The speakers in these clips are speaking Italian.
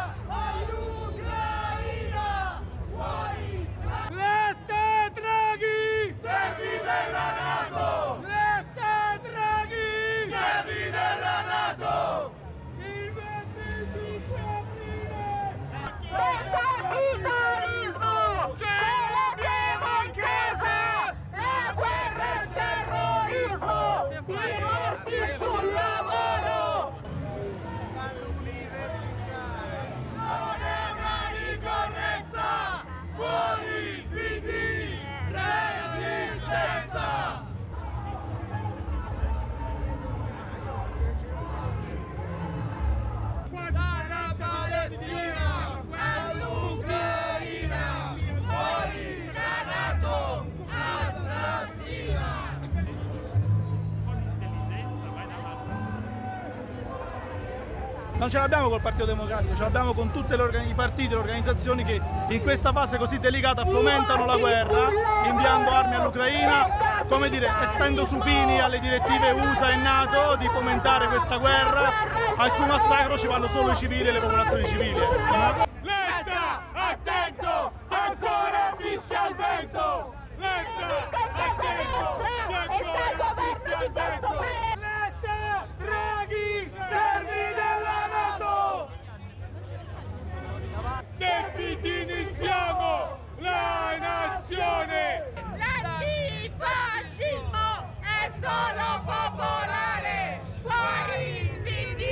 Oh! Non ce l'abbiamo col Partito Democratico, ce l'abbiamo con tutti i partiti e le organizzazioni che in questa fase così delicata fomentano la guerra, inviando armi all'Ucraina, come dire, essendo supini alle direttive USA e NATO di fomentare questa guerra, al cui massacro ci vanno solo i civili e le popolazioni civili. Solo popolare! Fuori PD!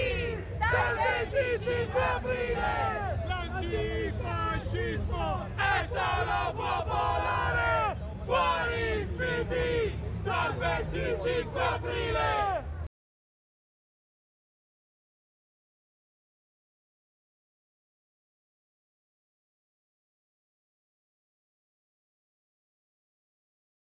Dal 25 aprile! L'antifascismo è solo popolare! Fuori PD dal 25 aprile!